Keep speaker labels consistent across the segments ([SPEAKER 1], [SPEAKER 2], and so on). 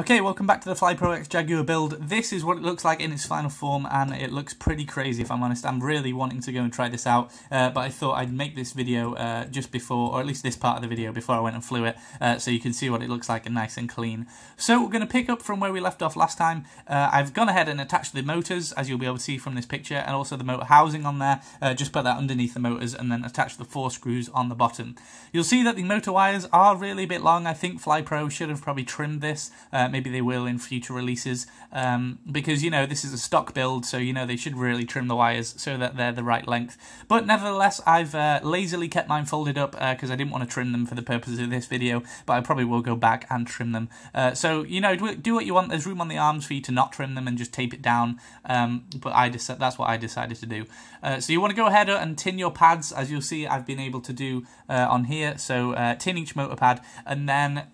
[SPEAKER 1] Okay, welcome back to the FlyPro X Jaguar build. This is what it looks like in its final form, and it looks pretty crazy if I'm honest. I'm really wanting to go and try this out, uh, but I thought I'd make this video uh, just before, or at least this part of the video before I went and flew it, uh, so you can see what it looks like and nice and clean. So we're going to pick up from where we left off last time. Uh, I've gone ahead and attached the motors, as you'll be able to see from this picture, and also the motor housing on there. Uh, just put that underneath the motors and then attach the four screws on the bottom. You'll see that the motor wires are really a bit long. I think FlyPro should have probably trimmed this. Uh, maybe they will in future releases. Um, because you know this is a stock build so you know they should really trim the wires so that they're the right length. But nevertheless I've uh, lazily kept mine folded up because uh, I didn't want to trim them for the purposes of this video but I probably will go back and trim them. Uh, so you know do what you want. There's room on the arms for you to not trim them and just tape it down. Um, but I just that's what I decided to do. Uh, so you want to go ahead and tin your pads. As you'll see I've been able to do on here. So tin each motor pad and then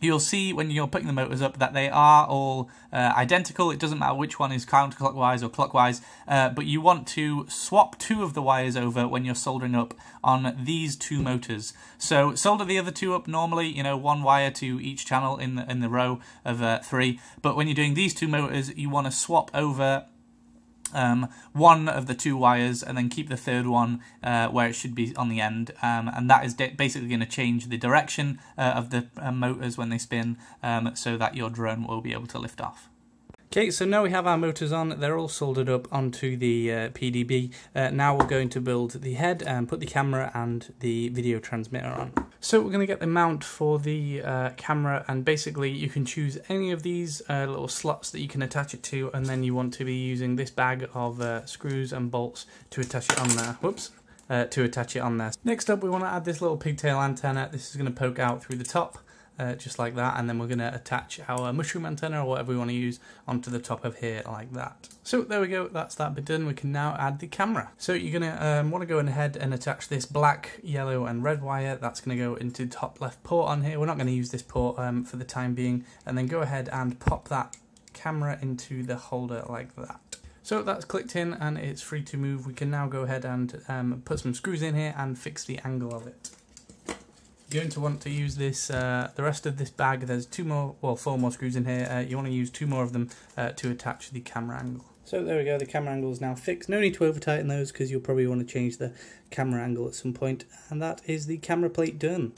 [SPEAKER 1] you'll see when you're putting the motors up that they are all uh, identical. It doesn't matter which one is counterclockwise or clockwise, uh, but you want to swap two of the wires over when you're soldering up on these two motors. So solder the other two up normally, you know, one wire to each channel in the, in the row of uh, three. But when you're doing these two motors, you want to swap over um, one of the two wires and then keep the third one uh, where it should be on the end um, and that is basically going to change the direction uh, of the uh, motors when they spin um, so that your drone will be able to lift off. Okay, so now we have our motors on, they're all soldered up onto the uh, PDB. Uh, now we're going to build the head and put the camera and the video transmitter on. So we're going to get the mount for the uh, camera and basically you can choose any of these uh, little slots that you can attach it to and then you want to be using this bag of uh, screws and bolts to attach it on there. Whoops. Uh, to attach it on there. Next up we want to add this little pigtail antenna. This is going to poke out through the top uh, just like that and then we're going to attach our mushroom antenna or whatever we want to use onto the top of here like that. So there we go, that's that bit done. We can now add the camera. So you're going to um, want to go ahead and attach this black, yellow and red wire. That's going to go into the top left port on here. We're not going to use this port um, for the time being and then go ahead and pop that camera into the holder like that. So that's clicked in and it's free to move. We can now go ahead and um, put some screws in here and fix the angle of it going to want to use this, uh, the rest of this bag, there's two more, well four more screws in here, uh, you want to use two more of them uh, to attach the camera angle. So there we go, the camera angle is now fixed. No need to over tighten those because you'll probably want to change the camera angle at some point. And that is the camera plate done.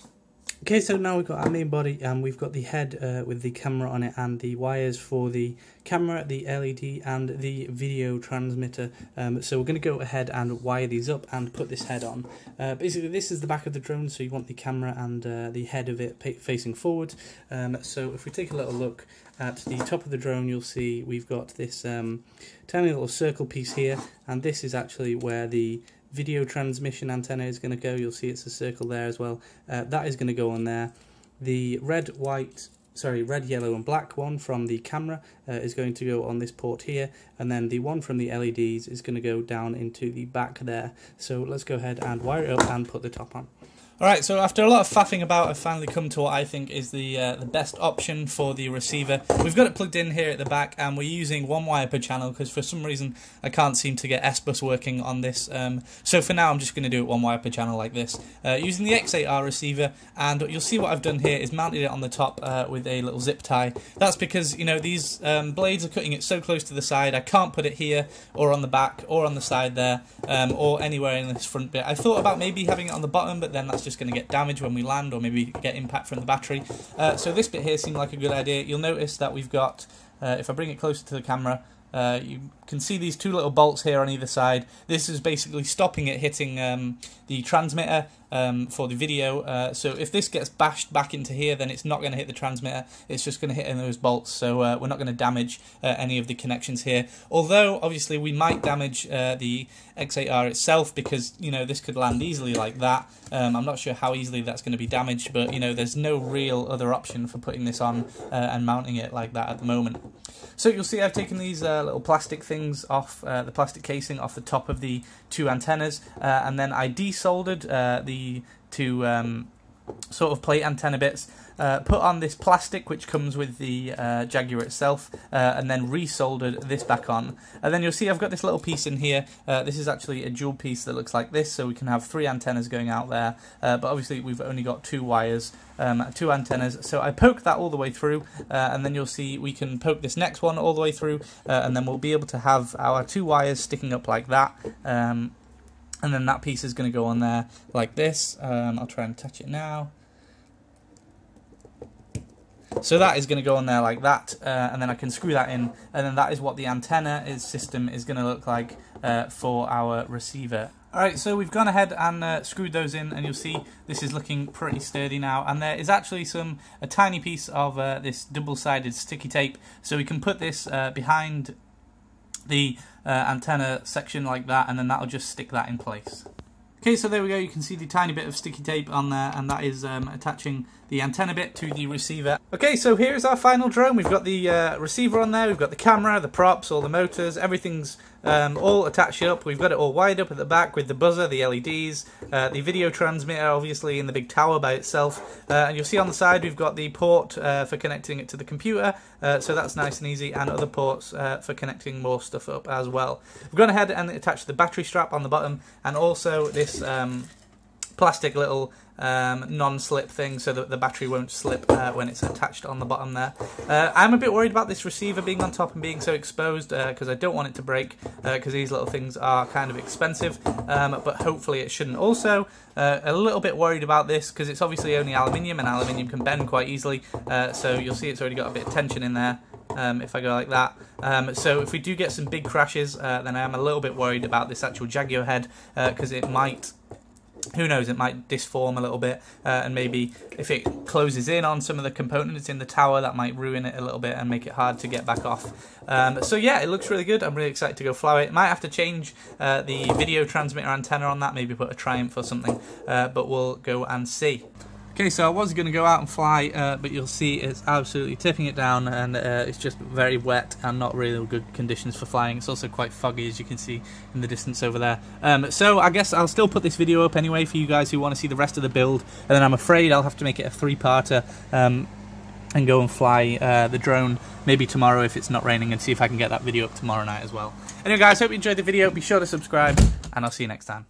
[SPEAKER 1] Okay, so now we've got our main body and we've got the head uh, with the camera on it and the wires for the camera, the LED and the video transmitter. Um, so we're going to go ahead and wire these up and put this head on. Uh, basically this is the back of the drone so you want the camera and uh, the head of it facing forward. Um, so if we take a little look at the top of the drone you'll see we've got this um, tiny little circle piece here and this is actually where the video transmission antenna is going to go. You'll see it's a circle there as well. Uh, that is going to go on there. The red, white, sorry, red, yellow and black one from the camera uh, is going to go on this port here. And then the one from the LEDs is going to go down into the back there. So let's go ahead and wire it up and put the top on. Alright, so after a lot of faffing about, I've finally come to what I think is the uh, the best option for the receiver. We've got it plugged in here at the back, and we're using one wire per channel, because for some reason I can't seem to get S-Bus working on this. Um, so for now, I'm just going to do it one wire per channel like this. Uh, using the X8R receiver, and you'll see what I've done here is mounted it on the top uh, with a little zip tie. That's because, you know, these um, blades are cutting it so close to the side, I can't put it here, or on the back, or on the side there, um, or anywhere in this front bit. I thought about maybe having it on the bottom, but then that's just just going to get damaged when we land or maybe get impact from the battery. Uh, so this bit here seemed like a good idea. You'll notice that we've got, uh, if I bring it closer to the camera, uh, you can see these two little bolts here on either side. This is basically stopping it hitting um, the transmitter um, for the video. Uh, so if this gets bashed back into here, then it's not going to hit the transmitter. It's just going to hit in those bolts. So uh, we're not going to damage uh, any of the connections here. Although, obviously, we might damage uh, the X8R itself because, you know, this could land easily like that. Um, I'm not sure how easily that's going to be damaged, but, you know, there's no real other option for putting this on uh, and mounting it like that at the moment. So you'll see I've taken these uh, little plastic things off, uh, the plastic casing off the top of the two antennas, uh, and then I desoldered uh, the two um, sort of plate antenna bits. Uh, put on this plastic which comes with the uh, Jaguar itself, uh, and then resoldered this back on. And then you'll see I've got this little piece in here. Uh, this is actually a dual piece that looks like this, so we can have three antennas going out there. Uh, but obviously we've only got two wires, um, two antennas. So I poke that all the way through, uh, and then you'll see we can poke this next one all the way through, and then we'll be able to have our two wires sticking up like that. Um, and then that piece is going to go on there like this. Um, I'll try and touch it now. So that is going to go on there like that, uh, and then I can screw that in, and then that is what the antenna is, system is going to look like uh, for our receiver. Alright, so we've gone ahead and uh, screwed those in, and you'll see this is looking pretty sturdy now, and there is actually some a tiny piece of uh, this double-sided sticky tape, so we can put this uh, behind the uh, antenna section like that, and then that'll just stick that in place. Okay, so there we go. You can see the tiny bit of sticky tape on there, and that is um, attaching the antenna bit to the receiver. Okay, so here's our final drone. We've got the uh, receiver on there, we've got the camera, the props, all the motors, everything's um, all attached up. We've got it all wired up at the back with the buzzer, the LEDs, uh, the video transmitter obviously in the big tower by itself. Uh, and you'll see on the side we've got the port uh, for connecting it to the computer, uh, so that's nice and easy, and other ports uh, for connecting more stuff up as well. We've gone ahead and attached the battery strap on the bottom, and also this um, plastic little um, non-slip thing so that the battery won't slip uh, when it's attached on the bottom there. Uh, I'm a bit worried about this receiver being on top and being so exposed because uh, I don't want it to break because uh, these little things are kind of expensive um, but hopefully it shouldn't. Also uh, a little bit worried about this because it's obviously only aluminium and aluminium can bend quite easily so you'll see it's already got a bit of tension in there. Um, if I go like that. Um, so if we do get some big crashes, uh, then I am a little bit worried about this actual Jaguar head because uh, it might who knows, it might disform a little bit, uh, and maybe if it closes in on some of the components in the tower, that might ruin it a little bit and make it hard to get back off. Um, so yeah, it looks really good. I'm really excited to go fly it. Might have to change uh, the video transmitter antenna on that, maybe put a Triumph or something, uh, but we'll go and see. Okay, so I was going to go out and fly, uh, but you'll see it's absolutely tipping it down and uh, it's just very wet and not really good conditions for flying. It's also quite foggy as you can see in the distance over there. Um, so I guess I'll still put this video up anyway for you guys who want to see the rest of the build and then I'm afraid I'll have to make it a three-parter um, and go and fly uh, the drone maybe tomorrow if it's not raining and see if I can get that video up tomorrow night as well. Anyway guys, hope you enjoyed the video. Be sure to subscribe and I'll see you next time.